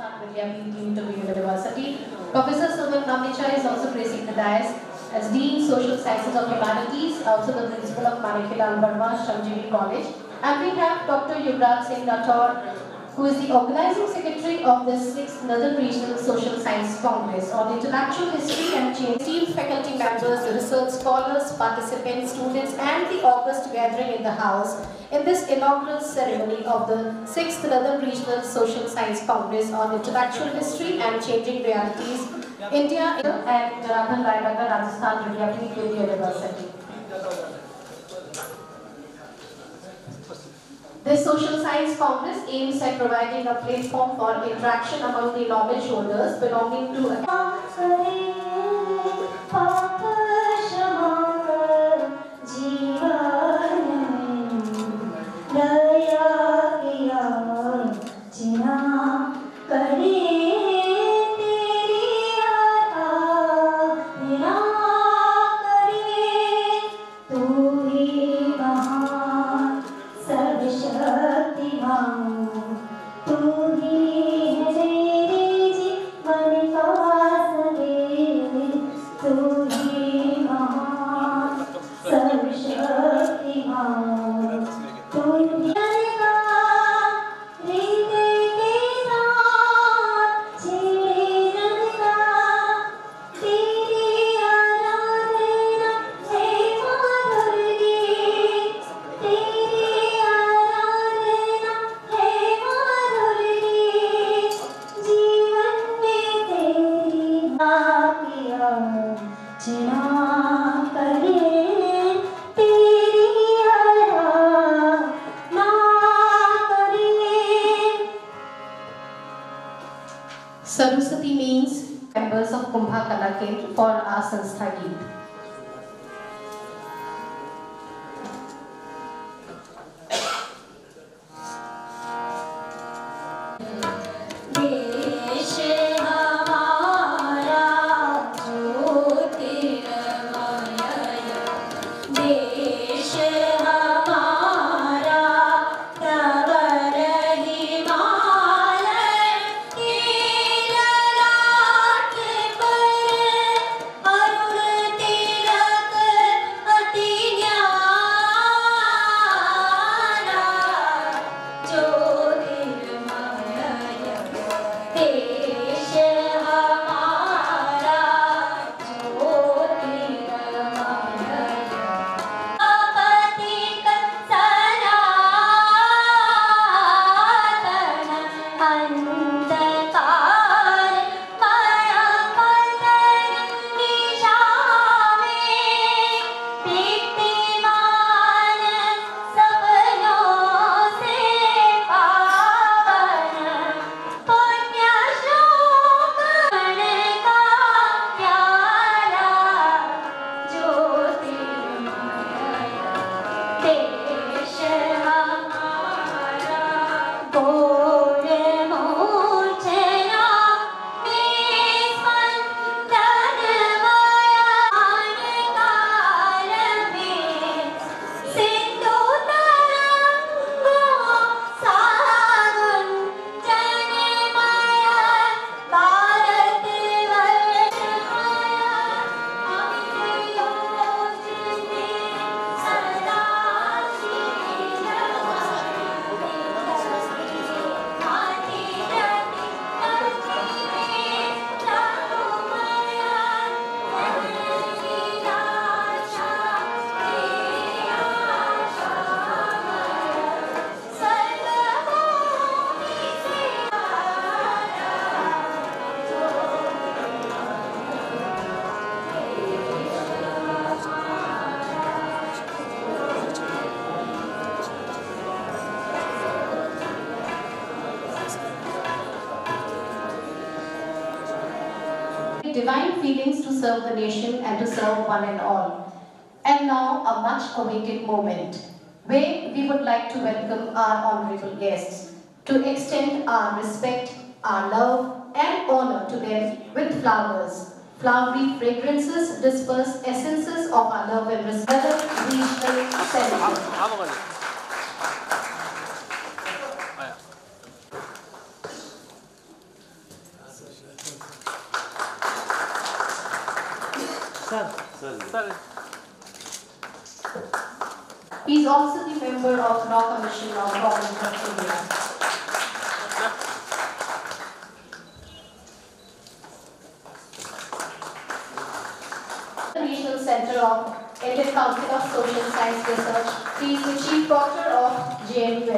Deemed to be university. Professor Suman Namicha is also gracing the dais as Dean Social Sciences of Humanities, also the Principal of Manikilal Verma, Shramjeevi College. And we have Dr. Yuvraj Singh Rathore, who is the organizing secretary of the 6th Northern Regional Social Science Congress on intellectual history and change. Esteemed faculty members, research scholars, participants, students, and the august gathering in the house in this inaugural ceremony of the 6th Northern Regional Social Science Congress on intellectual history and changing realities, India and Janardhan Rai Nagar, Rajasthan University. This Social Science Congress aims at providing a platform for interaction among the knowledge holders belonging to a Saraswati feelings to serve the nation and to serve one and all. And now a much awaited moment where we would like to welcome our honorable guests to extend our respect, our love and honor to them with flowers. Flowery fragrances disperse essences of our love and respect. Regional Center. He is also the member of Law Commission of Government of India. The Regional Center of Indian Council of Social Science Research. He is the Chief Proctor of JNU.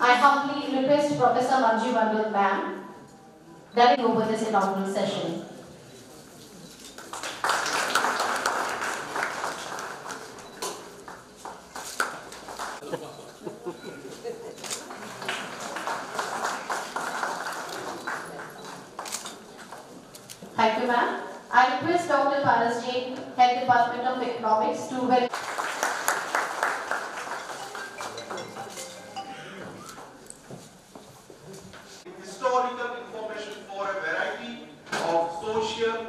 I humbly request Professor Manju Mandal ma'am that over this inaugural session. Thank you, ma'am. I request Dr. Paras Jain, Head Department of Economics, to welcome. historical information for a variety of social,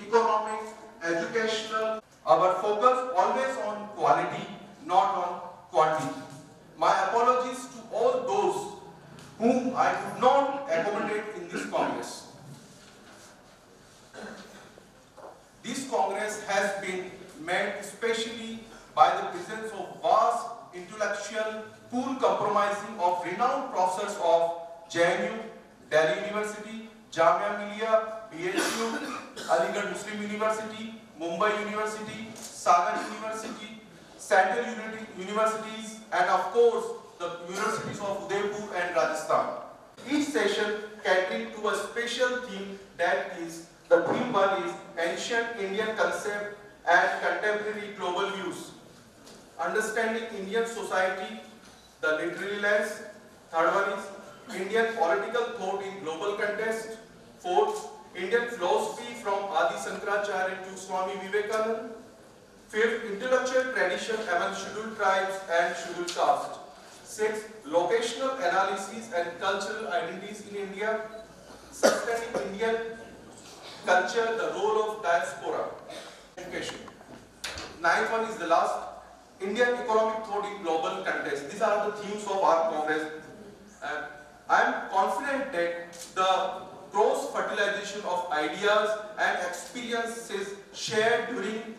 economic, educational. Our focus always on quality, not on quantity. My apologies to all those whom I could not accommodate in this Congress. This Congress has been made especially by the presence of vast intellectual pool comprising of renowned professors of JNU, Delhi University, Jamia Millia, BHU, Aligarh Muslim University, Mumbai University, Sagar University, Central Universities, and of course the universities of Udaipur and Rajasthan. Each session catering to a special theme that is, the theme one is ancient Indian concept and contemporary global views. Understanding Indian society, the literary lens. Third one is Indian political thought in global context. Fourth, Indian philosophy from Adi Sankaracharya to Swami Vivekananda. Fifth, intellectual tradition among scheduled tribes and scheduled castes. Sixth, locational analysis and cultural identities in India. Sustaining Indian culture, the role of diaspora. Education. Ninth one is the last, Indian economic thought in global context. These are the themes of our Congress. And I am confident that the cross fertilization of ideas and experiences shared during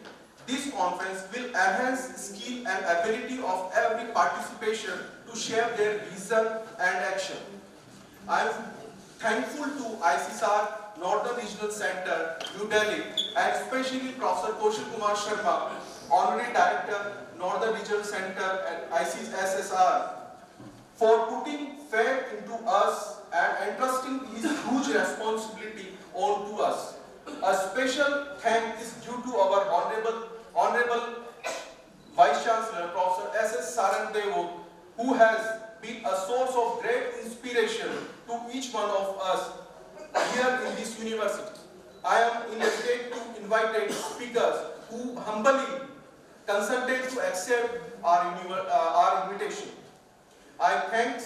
this conference will enhance skill and ability of every participation to share their vision and action. I am thankful to ICSSR Northern Regional Center, New Delhi, and especially Professor Kaushal Kumar Sharma, Honorary Director, Northern Regional Center at ICSSR, for putting faith into us and entrusting this huge to us. A special thank is due to our Honorable, Honorable Vice Chancellor, Professor S.S. Sarangdevot, who has been a source of great inspiration to each one of us here in this university. I am in a state to invite speakers who humbly consented to accept our, uh, our invitation. I thank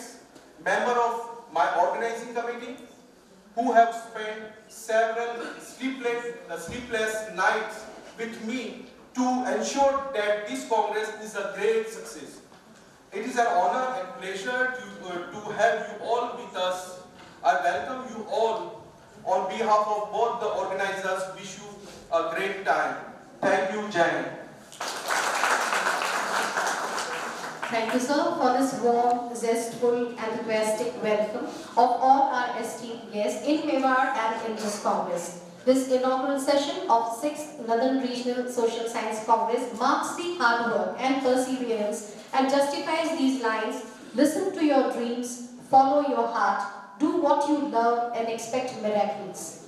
member of my organizing committee who have spent several sleepless, uh, sleepless nights with me to ensure that this Congress is a great success. It is an honor and pleasure to, uh, to have you all with us. I welcome you all on behalf of both the organizers. Wish you a great time. Thank you, Jai. Thank you, sir, for this warm, zestful, and enthusiastic welcome of all our esteemed guests in Mewar and in this Congress. This inaugural session of 6th Northern Regional Social Science Congress marks the hard work and perseverance and justifies these lines, listen to your dreams, follow your heart, do what you love and expect miracles.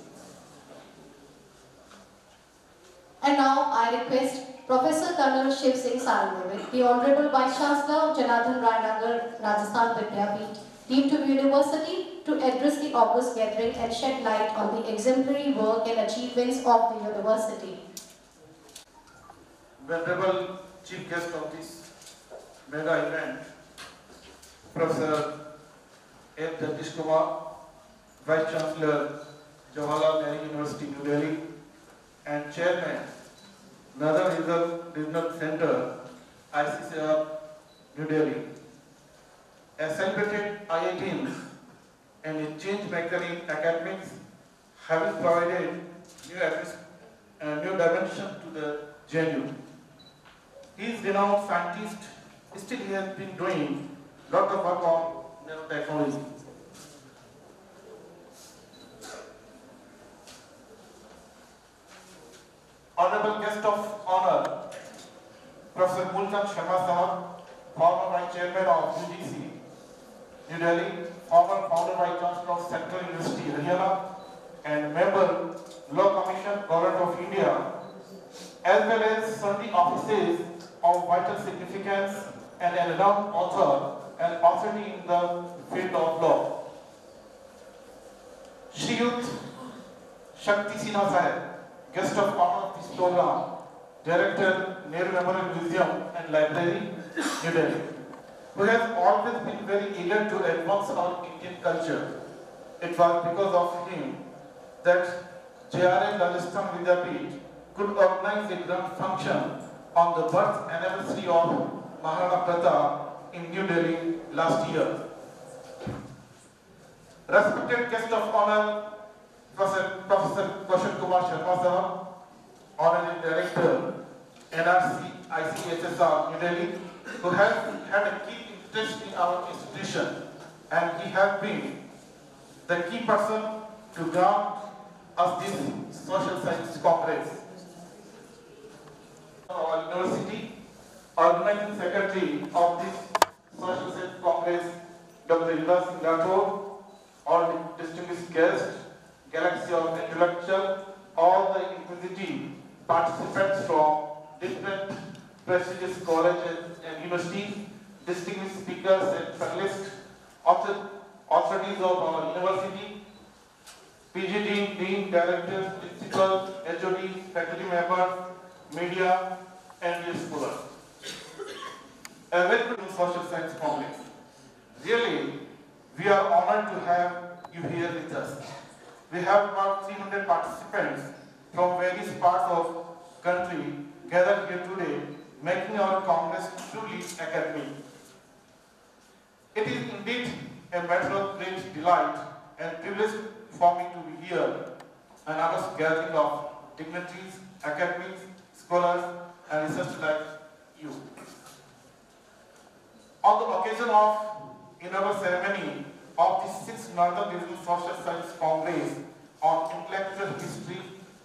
And now I request Professor Colonel Shiv Singh the Honorable Vice Chancellor, Janardhan Rai Nagar, Rajasthan Vidyapeeth, deemed to university, to address the August gathering and shed light on the exemplary work and achievements of the university. Venerable Chief Guest of this mega event, Professor M. Jagdish Kumar, Vice Chancellor, Jawaharlal Nehru University, New Delhi, and Chairman, Northern Regional, Regional Center, ICCR, New Delhi. A celebrated IITians and a change maker in academics, having provided new, atmos- uh, new dimension to the JNU. He is renowned scientist, still he has been doing lot of work on nanotechnology. Honorable guest of honor, Professor Mool Chand Sharma Sahab, former Vice Chairman of UGC, New Delhi, former founder Vice Chancellor of Central University, Haryana, and member Law Commission, Government of India, as well as certain offices of vital significance and an renowned author and authority in the field of law. Shriyut Shakti Sinha Sahib, guest of honor of this program, Director, Nehru Memorial Museum and Library, New Delhi, who has always been very eager to advance our Indian culture. It was because of him that JRN Rajasthan Vidyapeeth could organize a grand function on the birth anniversary of Maharana Pratap in New Delhi last year. Respected guest of honor, Professor, Professor Kaushal Kumar Sharma Honorary Director, NRC ICSSR New Delhi, who has had a key interest in our institution and he has been the key person to grant us this Social Science Congress. Our university, organizing secretary of this Social Science Congress, Dr. Yuvraj Singh Rathore, all distinguished guests, galaxy of intellectual, all the inquisitive participants from different prestigious colleges and universities, distinguished speakers and panelists, author, authorities of our university, PG Dean, Directors, Principal, HOD, faculty members, media, and dear scholars. A very good social science complex. Really, we are honored to have you here with us. We have about 300 participants from various parts of country gathered here today, making our Congress truly academic. It is indeed a matter of great delight and privilege for me to be here, an august gathering of dignitaries, academics, scholars, and researchers like you. On the occasion of inaugural ceremony of the sixth Northern Regional Social Science Congress on Intellectual History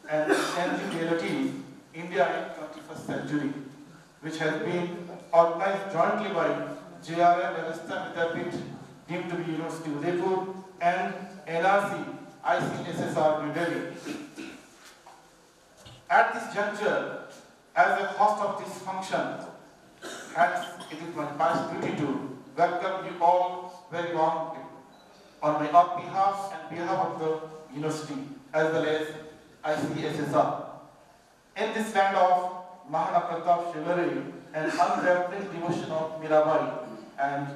and Changing India in 21st Century, which has been organized jointly by JRN Rajasthan Vidyapeeth, deemed to be University Udaipur, and NRC ICSSR New Delhi. At this juncture, as a host of this function, hence it is my past duty to welcome you all very warmly on my own behalf and behalf of the university as well as ICSSR. In this land of Maharana Pratap chivalry and unwavering devotion of Mirabai and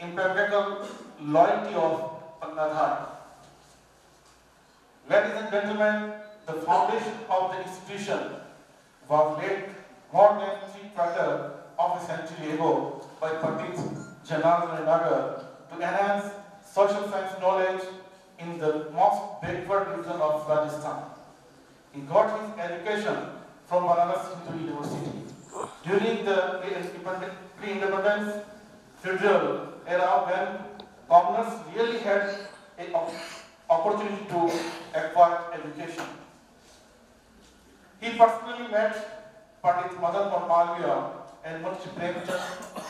impeccable loyalty of Panna Dhai. Ladies and gentlemen, the foundation of the institution was laid more than three quarters of a century ago by Pandit Janardhan Nagar to enhance social science knowledge in the most backward region of Rajasthan. He got his education from Banaras Hindu University. During the pre-independence federal era when commoners really had an opportunity to acquire education. He personally met Pandit Madan Malviya and Munshi Premchand,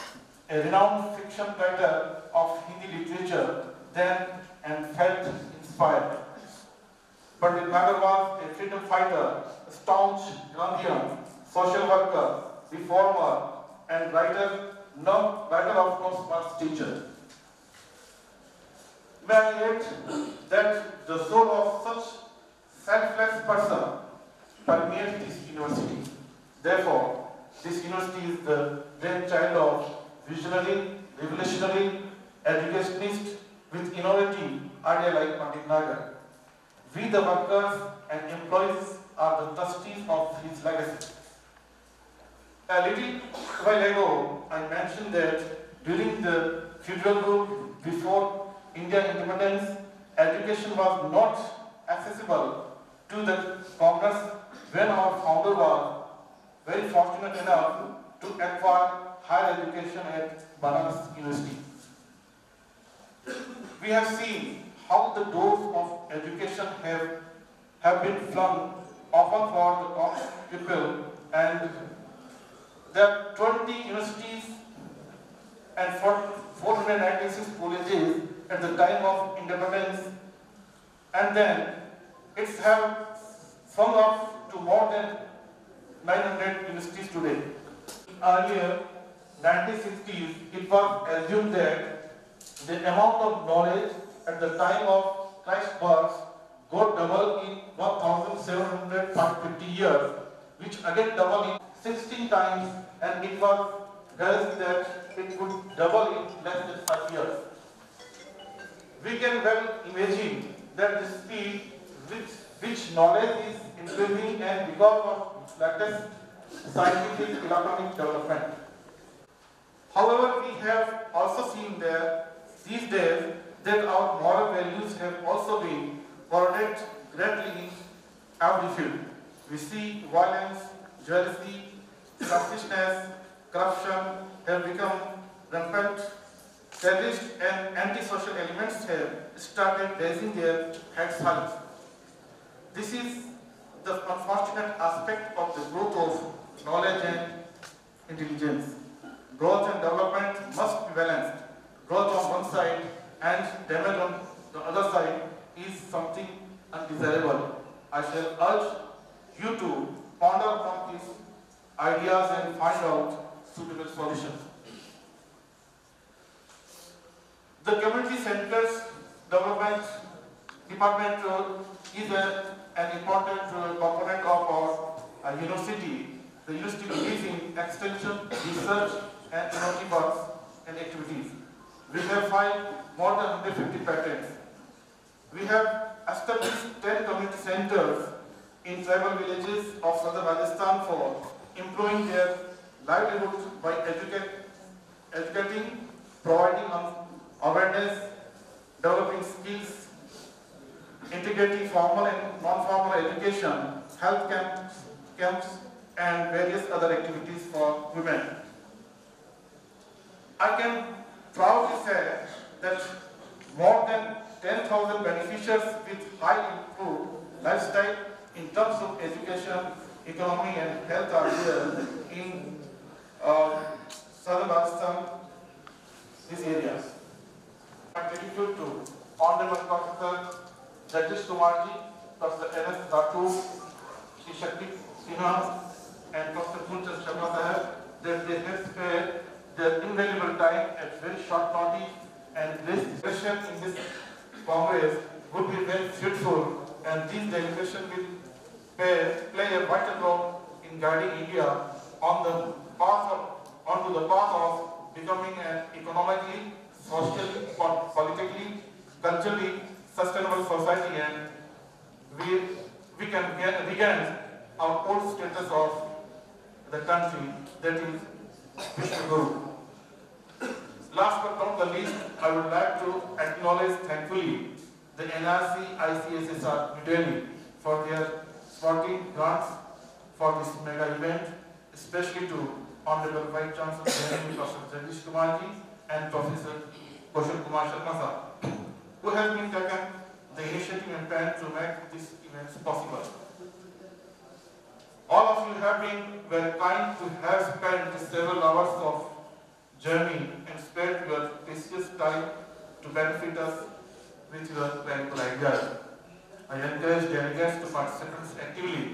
a renowned fiction writer of Hindi literature, then and felt inspired. Pandit Nagar was a freedom fighter, a staunch Gandhian, social worker, reformer, and writer, no writer of no smart teacher. May I add that the soul of such selfless person permeates this university. Therefore, this university is the brainchild of visionary, revolutionary, educationist with innovative idea like Pandit Nagar. We the workers and employees are the trustees of his legacy. A little while ago, I mentioned that during the feudal rule before India independence, education was not accessible to the Congress when our founder was very fortunate enough to acquire higher education at Banaras University. We have seen how the doors of education have, have been flung open for the common people and there are 20 universities and 496 colleges at the time of independence and then it's have sum up to more than 900 universities today. Earlier, 1960s, it was assumed that the amount of knowledge at the time of Christ's birth got double in 1750 years, which again double in 16 times, and it was guessed that it would double in less than 5 years. We can well imagine that the speed with which knowledge is increasing and because of latest scientific electronic development. However, we have also seen that these days that our moral values have also been eroded greatly field. We see violence, jealousy, selfishness, corruption have become rampant. Terrorist and antisocial elements have started raising their heads. This is the unfortunate aspect of the growth of knowledge and intelligence. Growth and development must be balanced. Growth on one side and damage on the other side is something undesirable. I shall urge you to ponder upon these ideas and find out suitable solutions. The community centers development department is a, an important component of our uh, university. The university believes in extension, research, and innovative works and activities. We have filed more than 150 patents. We have established 10 community centers in tribal villages of southern Rajasthan for employing their livelihood by educate, educating, providing awareness, developing skills, integrating formal and non-formal education, health camps, camps, and various other activities for women. I can proudly say that more than 10,000 beneficiaries with high improved lifestyle in terms of education, economy and health are here in uh, southern Rajasthan, these areas. I'm grateful to Honorable Professor Jagdish Kumarji, Professor N.S. Ratu, Shri Shakti Sinha, and Professor Punchas Sharma that they have spared their invaluable time at very short notice and this session in this Congress would be very fruitful and this delegation will play, play a vital role in guiding India on the path of, onto the path of becoming an economically, socially, politically, culturally sustainable society and we, we can get, regain our old status of the country that is Vishwa Guru. Last but not the least, I would like to acknowledge thankfully the NRC ICSSR New Delhi for their supporting grants for this mega event, especially to Honorable Vice Chancellor Professor Jagdish Kumarji and Professor Kaushal Kumar Sharma who have been taken the initiative and plan to make this event possible. All of you have been very kind to have spent several hours of journey and spared your precious time to benefit us with your valuable ideas. I encourage delegates to participate actively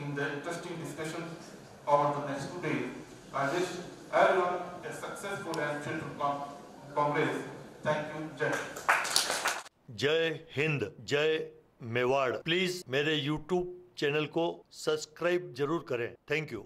in the interesting discussion over the next two days. I wish everyone a successful and fruitful congress. Thank you, Jai. जय हिंद जय Mewar please मेरे YouTube channel को subscribe ज़रूर करें thank you